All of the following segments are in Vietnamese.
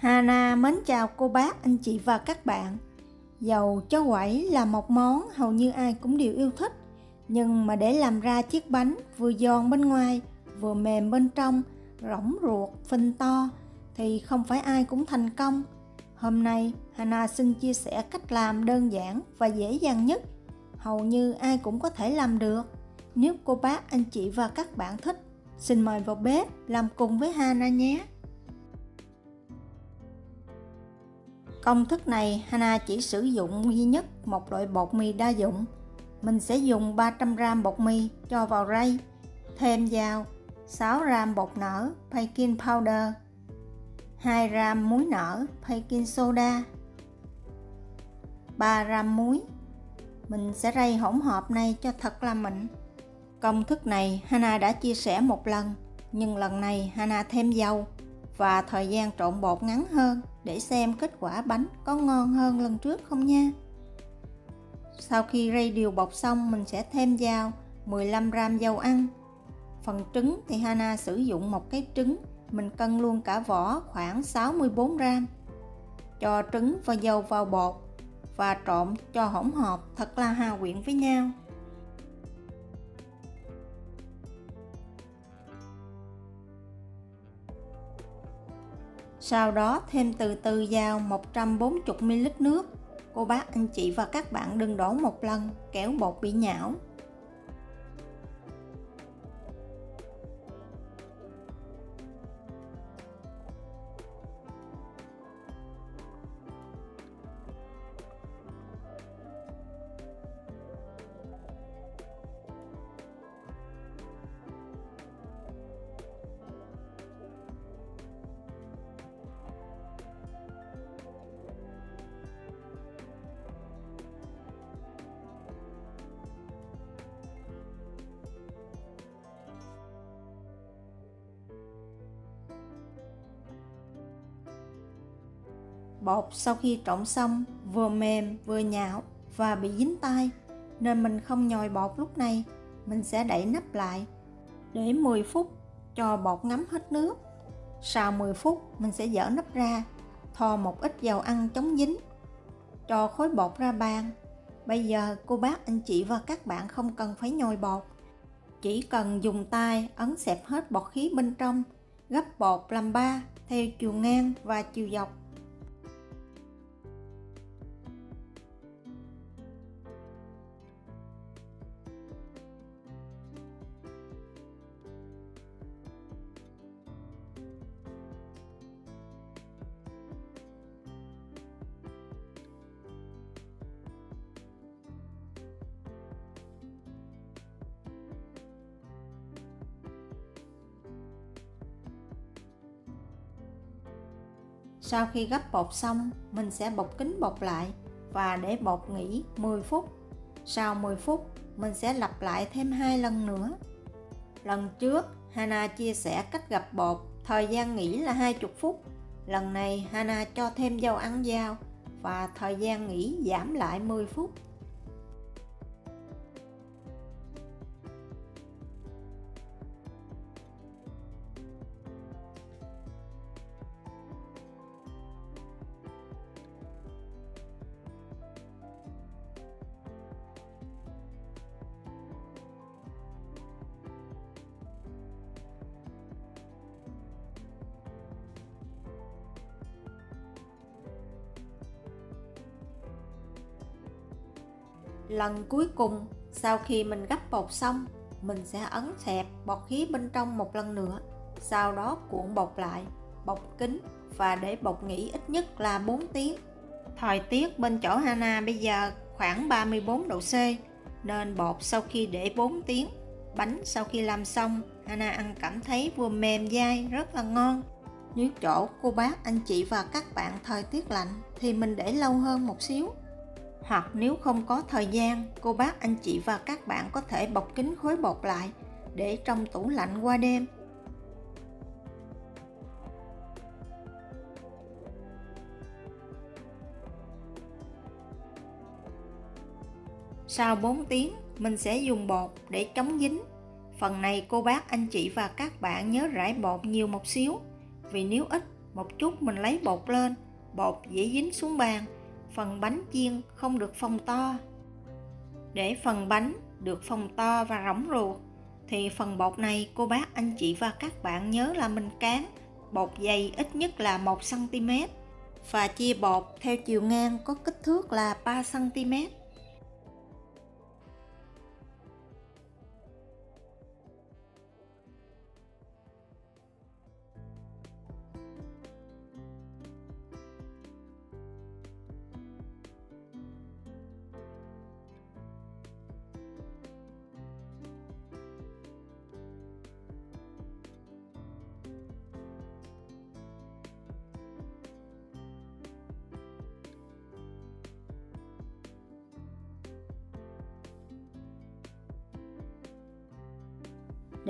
Hana mến chào cô bác, anh chị và các bạn. Dầu chó quẩy là một món hầu như ai cũng đều yêu thích. Nhưng mà để làm ra chiếc bánh vừa giòn bên ngoài, vừa mềm bên trong, rỗng ruột, phình to thì không phải ai cũng thành công. Hôm nay, Hana xin chia sẻ cách làm đơn giản và dễ dàng nhất. Hầu như ai cũng có thể làm được. Nếu cô bác, anh chị và các bạn thích, xin mời vào bếp làm cùng với Hana nhé. Công thức này Hana chỉ sử dụng duy nhất một loại bột mì đa dụng. Mình sẽ dùng 300g bột mì cho vào rây, thêm vào 6g bột nở baking powder, 2g muối nở baking soda, 3g muối. Mình sẽ rây hỗn hợp này cho thật là mịn. Công thức này Hana đã chia sẻ một lần, nhưng lần này Hana thêm dầu và thời gian trộn bột ngắn hơn để xem kết quả bánh có ngon hơn lần trước không nha. Sau khi rây đều bột xong mình sẽ thêm vào 15g dầu ăn. Phần trứng thì Hana sử dụng một cái trứng, mình cân luôn cả vỏ khoảng 64g. Cho trứng và dầu vào bột và trộn cho hỗn hợp thật là hòa quyện với nhau. Sau đó thêm từ từ vào 140ml nước. Cô bác, anh chị và các bạn đừng đổ một lần, kéo bột bị nhão. Bột sau khi trộn xong vừa mềm vừa nhão và bị dính tay nên mình không nhồi bột lúc này, mình sẽ đậy nắp lại để 10 phút cho bột ngấm hết nước. Sau 10 phút mình sẽ dỡ nắp ra, thò một ít dầu ăn chống dính, cho khối bột ra bàn. Bây giờ cô bác anh chị và các bạn không cần phải nhồi bột, chỉ cần dùng tay ấn xẹp hết bọt khí bên trong, gấp bột làm ba theo chiều ngang và chiều dọc Sau khi gấp bột xong, mình sẽ bọc kính bột lại và để bột nghỉ 10 phút. Sau 10 phút, mình sẽ lặp lại thêm hai lần nữa. Lần trước, Hana chia sẻ cách gặp bột, thời gian nghỉ là 20 phút. Lần này, Hana cho thêm dầu ăn dao và thời gian nghỉ giảm lại 10 phút. Lần cuối cùng, sau khi mình gấp bột xong, mình sẽ ấn xẹp bọt khí bên trong một lần nữa. Sau đó cuộn bột lại, bọc kín và để bột nghỉ ít nhất là 4 tiếng. Thời tiết bên chỗ Hana bây giờ khoảng 34 độ C, nên bột sau khi để 4 tiếng, bánh sau khi làm xong, Hana ăn cảm thấy vừa mềm dai, rất là ngon. Nếu chỗ cô bác, anh chị và các bạn thời tiết lạnh thì mình để lâu hơn một xíu hoặc nếu không có thời gian, cô bác anh chị và các bạn có thể bọc kính khối bột lại để trong tủ lạnh qua đêm. Sau 4 tiếng, mình sẽ dùng bột để chống dính. Phần này cô bác anh chị và các bạn nhớ rải bột nhiều một xíu, vì nếu ít một chút mình lấy bột lên bột dễ dính xuống bàn phần bánh chiên không được phồng to. Để phần bánh được phồng to và rỗng ruột, thì phần bột này cô bác, anh chị và các bạn nhớ là mình cán bột dày ít nhất là 1 cm và chia bột theo chiều ngang có kích thước là 3 cm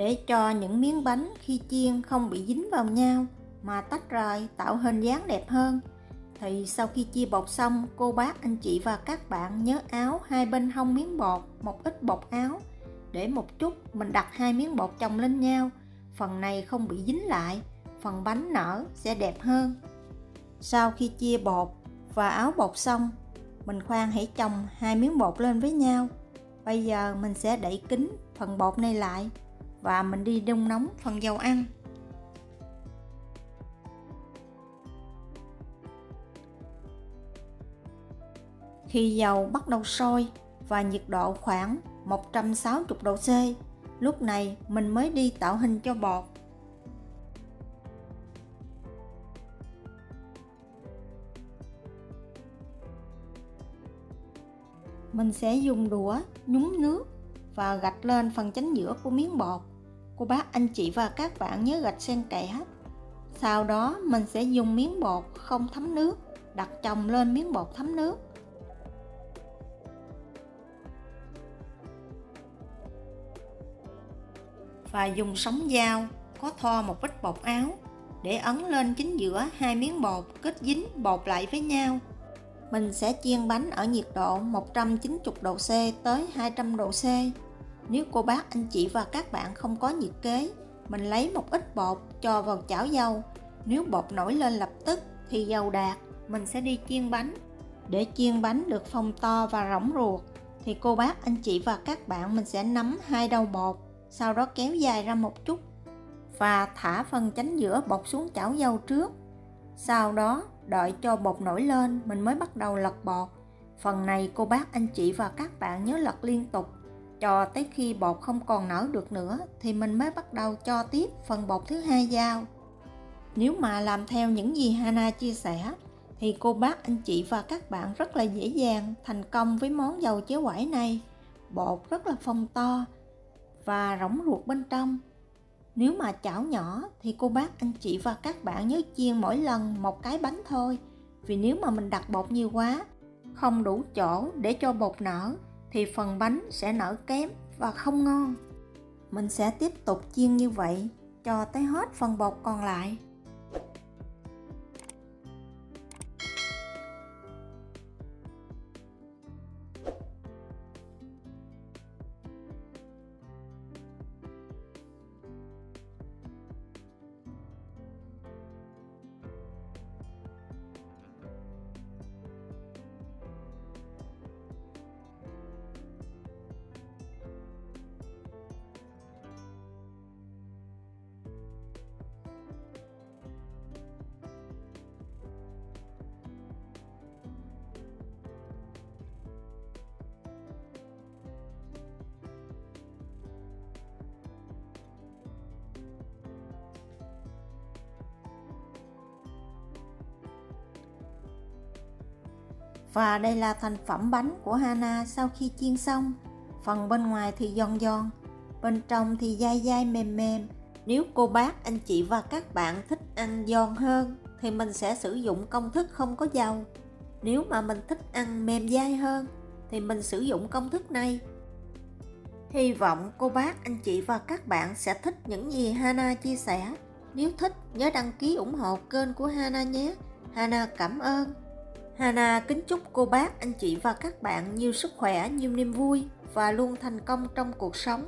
để cho những miếng bánh khi chiên không bị dính vào nhau mà tách rời, tạo hình dáng đẹp hơn. Thì sau khi chia bột xong, cô bác, anh chị và các bạn nhớ áo hai bên hông miếng bột, một ít bột áo. Để một chút, mình đặt hai miếng bột chồng lên nhau. Phần này không bị dính lại, phần bánh nở sẽ đẹp hơn. Sau khi chia bột và áo bột xong, mình khoan hãy chồng hai miếng bột lên với nhau. Bây giờ mình sẽ đẩy kín phần bột này lại và mình đi đun nóng phần dầu ăn Khi dầu bắt đầu sôi và nhiệt độ khoảng 160 độ C, lúc này mình mới đi tạo hình cho bột. Mình sẽ dùng đũa nhúng nước và gạch lên phần chánh giữa của miếng bột cô bác, anh chị và các bạn nhớ gạch xen kẽ sau đó, mình sẽ dùng miếng bột không thấm nước, đặt chồng lên miếng bột thấm nước và dùng sóng dao có thoa một ít bột áo để ấn lên chính giữa hai miếng bột, kết dính bột lại với nhau. Mình sẽ chiên bánh ở nhiệt độ 190 độ C tới 200 độ C. Nếu cô bác anh chị và các bạn không có nhiệt kế, mình lấy một ít bột cho vào chảo dầu. Nếu bột nổi lên lập tức thì dầu đạt, mình sẽ đi chiên bánh. Để chiên bánh được phồng to và rỗng ruột thì cô bác anh chị và các bạn mình sẽ nắm hai đầu bột, sau đó kéo dài ra một chút và thả phần chánh giữa bột xuống chảo dầu trước. Sau đó đợi cho bột nổi lên mình mới bắt đầu lật bột. Phần này cô bác anh chị và các bạn nhớ lật liên tục cho tới khi bột không còn nở được nữa thì mình mới bắt đầu cho tiếp phần bột thứ hai vào. Nếu mà làm theo những gì Hana chia sẻ thì cô bác anh chị và các bạn rất là dễ dàng thành công với món dầu chế quẩy này. Bột rất là phồng to và rỗng ruột bên trong. Nếu mà chảo nhỏ thì cô bác anh chị và các bạn nhớ chiên mỗi lần một cái bánh thôi. Vì nếu mà mình đặt bột nhiều quá, không đủ chỗ để cho bột nở thì phần bánh sẽ nở kém và không ngon. Mình sẽ tiếp tục chiên như vậy cho tới hết phần bột còn lại. Và đây là thành phẩm bánh của Hana sau khi chiên xong. Phần bên ngoài thì giòn giòn, bên trong thì dai dai mềm mềm. Nếu cô bác, anh chị và các bạn thích ăn giòn hơn thì mình sẽ sử dụng công thức không có dầu. Nếu mà mình thích ăn mềm dai hơn thì mình sử dụng công thức này. Hy vọng cô bác, anh chị và các bạn sẽ thích những gì Hana chia sẻ. Nếu thích, nhớ đăng ký ủng hộ kênh của Hana nhé. Hana cảm ơn. Hana kính chúc cô bác, anh chị và các bạn nhiều sức khỏe, nhiều niềm vui và luôn thành công trong cuộc sống.